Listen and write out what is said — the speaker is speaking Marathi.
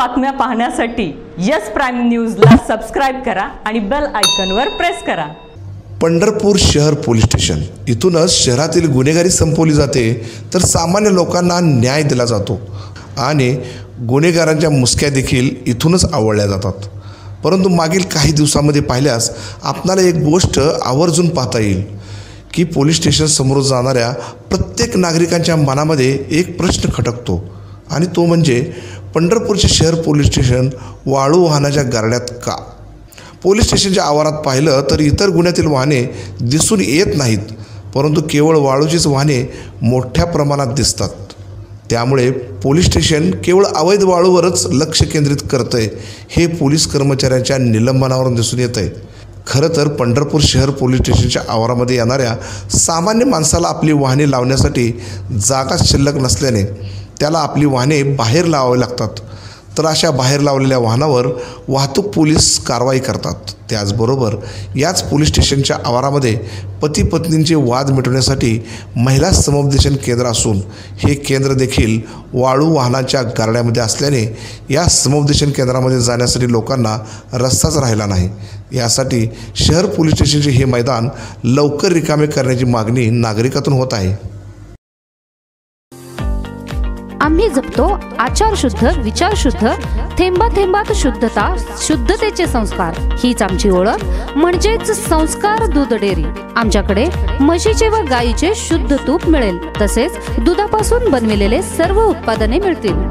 बातम्या पाहण्यासाठी यस प्राईम न्यूजला सबस्क्राईब करा आणि बेल आयकनवर प्रेस करा. पंढरपूर शहर पोलीस स्टेशन. इथूनच शहरातील गुन्हेगारी संपवली जाते तर सामान्य लोकांना न्याय दिला जातो. आणि गुन्हेगारांच्या मुसक्या देखील इथूनच आवडल्या जातात. परंतु मागील काही दिवसामध्ये पाहिल्यास आपणाला एक गोष्ट आवर्जून पाहता येईल की पोलीस स्टेशन समोर जाणाऱ्या प्रत्येक नागरिकांच्या मनामध्ये एक प्रश्न खटकतो. आणि तो म्हणजे पंढरपूरचे शहर पोलीस स्टेशन वाळू वाहनाच्या गारड्यात का? पोलीस स्टेशनच्या आवारात पाहिलं तर इतर गुन्ह्यातील वाहने दिसून येत नाहीत परंतु केवळ वाळूचीच वाहने मोठ्या प्रमाणात दिसतात. त्यामुळे पोलीस स्टेशन केवळ अवैध वाळूवरच लक्ष केंद्रित करतं आहे हे पोलीस कर्मचाऱ्यांच्या निलंबनावरून दिसून येत आहे खरं तर पंढरपूर शहर पोलीस स्टेशनच्या आवारामध्ये येणाऱ्या सामान्य माणसाला आपली वाहने लावण्यासाठी जागा शिल्लक नसल्याने त्याला आपली वाहने बाहेर लावावी लागतात. तर अशा बाहेर लावलेल्या वाहनावर वाहतूक पोलीस कारवाई करतात. त्याचबरोबर याच पोलीस स्टेशनच्या आवारामध्ये पती पत्नींचे वाद मिटवण्यासाठी महिला समुपदेशन केंद्र असून हे केंद्र देखील वाळू वाहनाच्या गारड्यामध्ये असल्याने या समुपदेशन केंद्रामध्ये जाण्यासाठी लोकांना रस्ताच राहिला नाही. यासाठी शहर पोलीस स्टेशनचे हे मैदान लवकर रिकामे करण्याची मागणी नागरिकातून होत आहे. आम्ही जपतो आचार शुद्ध विचार शुद्ध थेंबा थेंबात शुद्धता शुद्धतेचे संस्कार. हीच आमची ओळख म्हणजेच संस्कार दूध डेअरी. आमच्याकडे म्हशीचे व गाईचे शुद्ध तूप मिळेल. तसेच दुधापासून बनविलेले सर्व उत्पादने मिळतील.